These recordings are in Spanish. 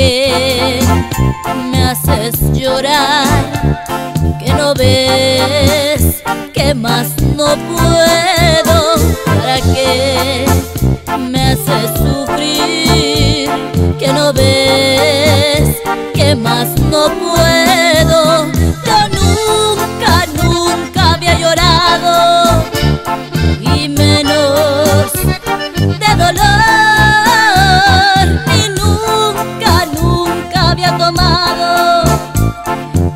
que me haces llorar, que no ves que más no puedo, para qué me haces sufrir, que no ves que más no puedo. Había tomado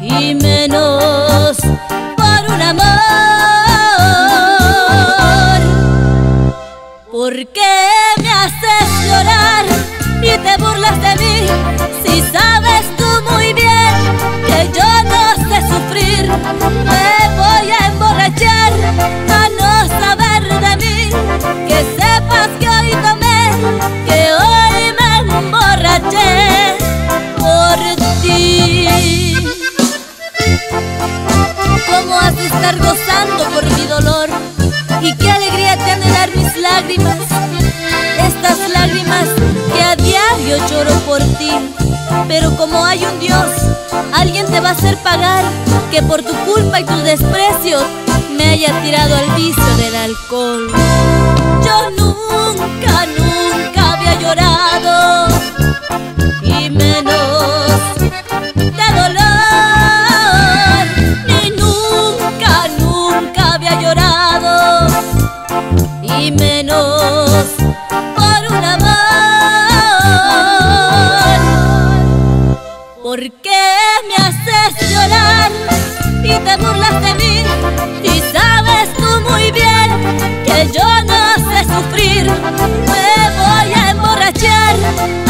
y menos por un amor. ¿Por qué me haces llorar y te burlas de mí si sabes Pero como hay un Dios, alguien te va a hacer pagar que por tu culpa y tu desprecio me haya tirado al vicio del alcohol. Yo nunca, ¿Por qué me haces llorar y te burlas de mí? ¿Y sabes tú muy bien que yo no sé sufrir, me voy a emborrachar.